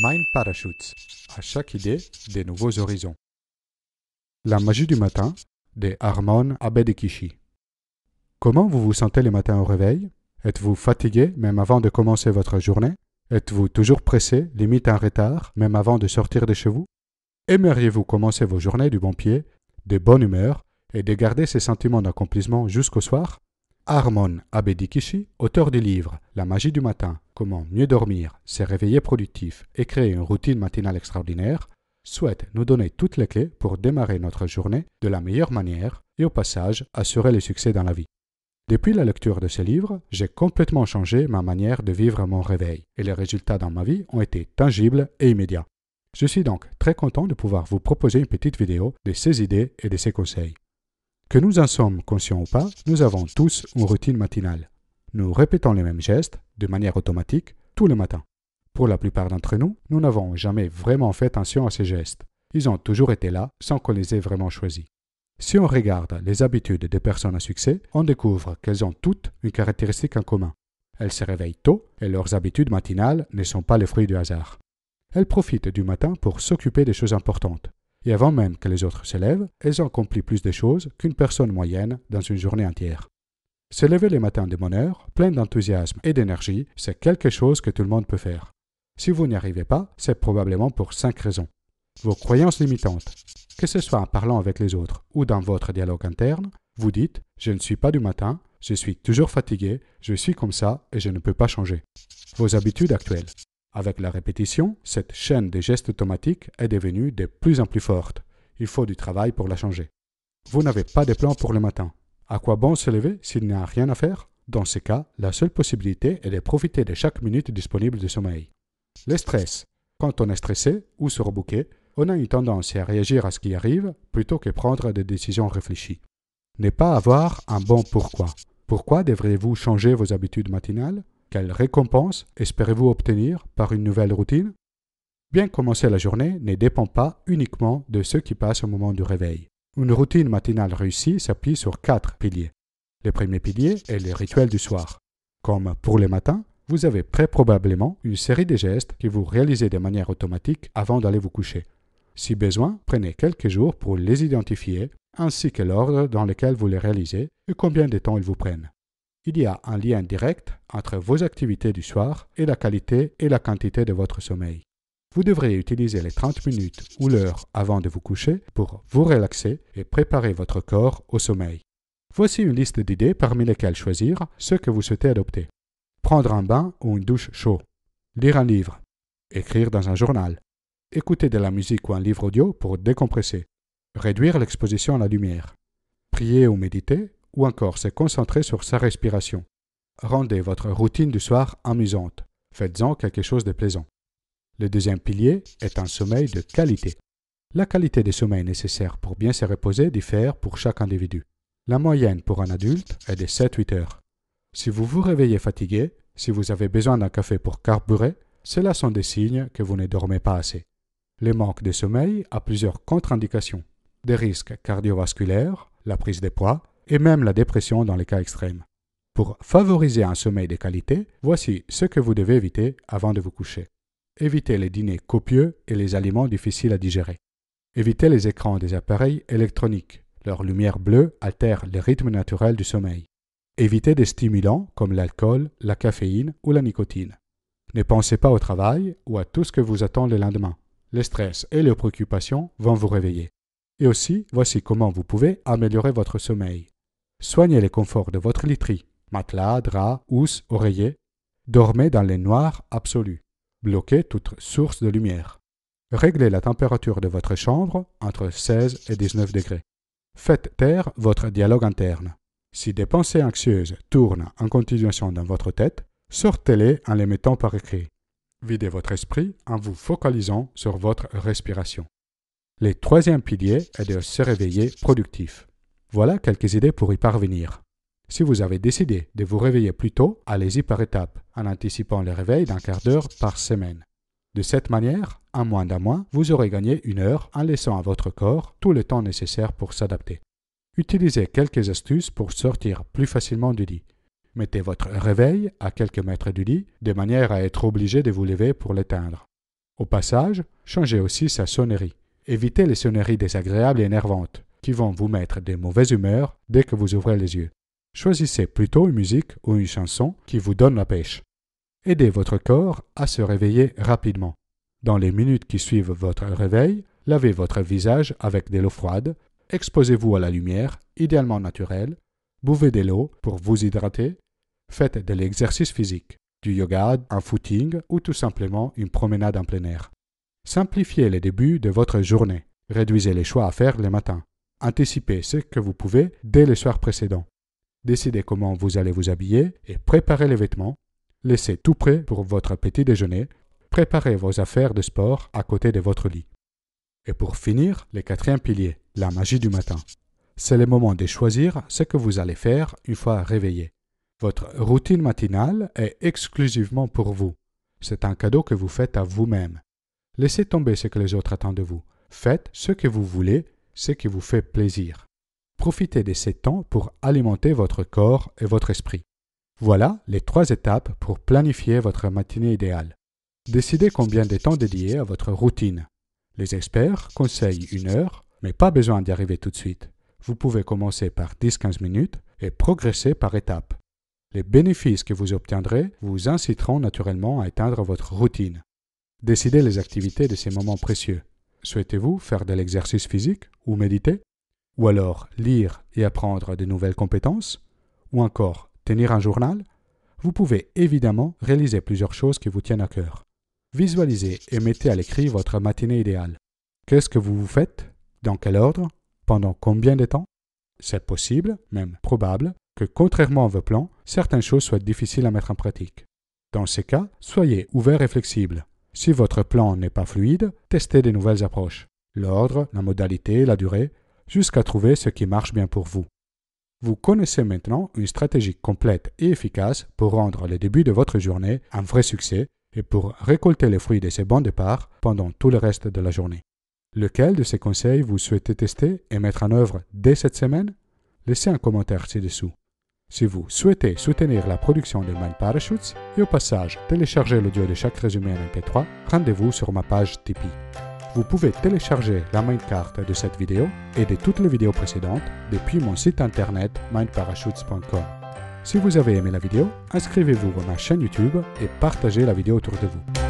Mind Parachutes. À chaque idée, des nouveaux horizons. La magie du matin de Harmon Abedikishi. Comment vous vous sentez le matin au réveil? Êtes-vous fatigué même avant de commencer votre journée? Êtes-vous toujours pressé, limite en retard, même avant de sortir de chez vous? Aimeriez-vous commencer vos journées du bon pied, de bonne humeur, et de garder ces sentiments d'accomplissement jusqu'au soir? Harmon Abedikishi, auteur du livre La magie du matin, comment mieux dormir, se réveiller productif et créer une routine matinale extraordinaire, souhaite nous donner toutes les clés pour démarrer notre journée de la meilleure manière et au passage assurer le succès dans la vie. Depuis la lecture de ce livre, j'ai complètement changé ma manière de vivre mon réveil et les résultats dans ma vie ont été tangibles et immédiats. Je suis donc très content de pouvoir vous proposer une petite vidéo de ces idées et de ces conseils. Que nous en sommes conscients ou pas, nous avons tous une routine matinale. Nous répétons les mêmes gestes, de manière automatique, tous les matins. Pour la plupart d'entre nous, nous n'avons jamais vraiment fait attention à ces gestes. Ils ont toujours été là sans qu'on les ait vraiment choisis. Si on regarde les habitudes des personnes à succès, on découvre qu'elles ont toutes une caractéristique en commun. Elles se réveillent tôt et leurs habitudes matinales ne sont pas le fruit du hasard. Elles profitent du matin pour s'occuper des choses importantes et avant même que les autres se lèvent, elles ont accompli plus de choses qu'une personne moyenne dans une journée entière. Se lever les matins de bonne heure, plein d'enthousiasme et d'énergie, c'est quelque chose que tout le monde peut faire. Si vous n'y arrivez pas, c'est probablement pour cinq raisons. Vos croyances limitantes. Que ce soit en parlant avec les autres ou dans votre dialogue interne, vous dites Je ne suis pas du matin, je suis toujours fatigué, je suis comme ça et je ne peux pas changer. Vos habitudes actuelles. Avec la répétition, cette chaîne de gestes automatiques est devenue de plus en plus forte. Il faut du travail pour la changer. Vous n'avez pas de plan pour le matin. À quoi bon se lever s'il n'y a rien à faire? Dans ce cas, la seule possibilité est de profiter de chaque minute disponible de sommeil. Le stress. Quand on est stressé ou surbooké, on a une tendance à réagir à ce qui arrive plutôt que prendre des décisions réfléchies. Ne pas avoir un bon pourquoi. Pourquoi devriez-vous changer vos habitudes matinales? Quelle récompense espérez-vous obtenir par une nouvelle routine? Bien commencer la journée ne dépend pas uniquement de ce qui passe au moment du réveil. Une routine matinale réussie s'appuie sur quatre piliers. Le premier pilier est le rituel du soir. Comme pour les matins, vous avez très probablement une série de gestes que vous réalisez de manière automatique avant d'aller vous coucher. Si besoin, prenez quelques jours pour les identifier, ainsi que l'ordre dans lequel vous les réalisez et combien de temps ils vous prennent il y a un lien direct entre vos activités du soir et la qualité et la quantité de votre sommeil. Vous devrez utiliser les 30 minutes ou l'heure avant de vous coucher pour vous relaxer et préparer votre corps au sommeil. Voici une liste d'idées parmi lesquelles choisir ce que vous souhaitez adopter. Prendre un bain ou une douche chaud. Lire un livre. Écrire dans un journal. Écouter de la musique ou un livre audio pour décompresser. Réduire l'exposition à la lumière. Prier ou méditer ou encore se concentrer sur sa respiration. Rendez votre routine du soir amusante. Faites-en quelque chose de plaisant. Le deuxième pilier est un sommeil de qualité. La qualité des sommeils nécessaires pour bien se reposer diffère pour chaque individu. La moyenne pour un adulte est de 7-8 heures. Si vous vous réveillez fatigué, si vous avez besoin d'un café pour carburer, cela sont des signes que vous ne dormez pas assez. Le manque de sommeil a plusieurs contre-indications. Des risques cardiovasculaires, la prise de poids, et même la dépression dans les cas extrêmes. Pour favoriser un sommeil de qualité, voici ce que vous devez éviter avant de vous coucher. Évitez les dîners copieux et les aliments difficiles à digérer. Évitez les écrans des appareils électroniques. Leur lumière bleue altère le rythme naturel du sommeil. Évitez des stimulants comme l'alcool, la caféine ou la nicotine. Ne pensez pas au travail ou à tout ce que vous attend le lendemain. Le stress et les préoccupations vont vous réveiller. Et aussi, voici comment vous pouvez améliorer votre sommeil. Soignez les conforts de votre literie, matelas, draps, housses, oreillers. Dormez dans les noirs absolus. Bloquez toute source de lumière. Réglez la température de votre chambre entre 16 et 19 degrés. Faites taire votre dialogue interne. Si des pensées anxieuses tournent en continuation dans votre tête, sortez-les en les mettant par écrit. Videz votre esprit en vous focalisant sur votre respiration. Le troisième pilier est de se réveiller productif. Voilà quelques idées pour y parvenir. Si vous avez décidé de vous réveiller plus tôt, allez-y par étapes, en anticipant le réveil d'un quart d'heure par semaine. De cette manière, en moins d'un mois, vous aurez gagné une heure en laissant à votre corps tout le temps nécessaire pour s'adapter. Utilisez quelques astuces pour sortir plus facilement du lit. Mettez votre réveil à quelques mètres du lit, de manière à être obligé de vous lever pour l'éteindre. Au passage, changez aussi sa sonnerie. Évitez les sonneries désagréables et énervantes qui vont vous mettre de mauvaise humeur dès que vous ouvrez les yeux. Choisissez plutôt une musique ou une chanson qui vous donne la pêche. Aidez votre corps à se réveiller rapidement. Dans les minutes qui suivent votre réveil, lavez votre visage avec de l'eau froide, exposez-vous à la lumière, idéalement naturelle, buvez de l'eau pour vous hydrater, faites de l'exercice physique, du yoga, un footing ou tout simplement une promenade en plein air. Simplifiez les débuts de votre journée. Réduisez les choix à faire le matin. Anticipez ce que vous pouvez dès le soir précédent. Décidez comment vous allez vous habiller et préparez les vêtements. Laissez tout prêt pour votre petit déjeuner. Préparez vos affaires de sport à côté de votre lit. Et pour finir, le quatrième pilier, la magie du matin. C'est le moment de choisir ce que vous allez faire une fois réveillé. Votre routine matinale est exclusivement pour vous. C'est un cadeau que vous faites à vous-même. Laissez tomber ce que les autres attendent de vous. Faites ce que vous voulez, ce qui vous fait plaisir. Profitez de ces temps pour alimenter votre corps et votre esprit. Voilà les trois étapes pour planifier votre matinée idéale. Décidez combien de temps dédier à votre routine. Les experts conseillent une heure, mais pas besoin d'y arriver tout de suite. Vous pouvez commencer par 10-15 minutes et progresser par étapes. Les bénéfices que vous obtiendrez vous inciteront naturellement à atteindre votre routine. Décidez les activités de ces moments précieux. Souhaitez-vous faire de l'exercice physique ou méditer? Ou alors lire et apprendre de nouvelles compétences? Ou encore tenir un journal? Vous pouvez évidemment réaliser plusieurs choses qui vous tiennent à cœur. Visualisez et mettez à l'écrit votre matinée idéale. Qu'est-ce que vous vous faites? Dans quel ordre? Pendant combien de temps? C'est possible, même probable, que contrairement à vos plans, certaines choses soient difficiles à mettre en pratique. Dans ces cas, soyez ouvert et flexible. Si votre plan n'est pas fluide, testez de nouvelles approches, l'ordre, la modalité, la durée, jusqu'à trouver ce qui marche bien pour vous. Vous connaissez maintenant une stratégie complète et efficace pour rendre le début de votre journée un vrai succès et pour récolter les fruits de ces bons départs pendant tout le reste de la journée. Lequel de ces conseils vous souhaitez tester et mettre en œuvre dès cette semaine? Laissez un commentaire ci-dessous. Si vous souhaitez soutenir la production de Mind Parachutes et au passage télécharger l'audio de chaque résumé en MP3, rendez-vous sur ma page Tipeee. Vous pouvez télécharger la mindcard de cette vidéo et de toutes les vidéos précédentes depuis mon site internet mindparachutes.com. Si vous avez aimé la vidéo, inscrivez-vous à ma chaîne YouTube et partagez la vidéo autour de vous.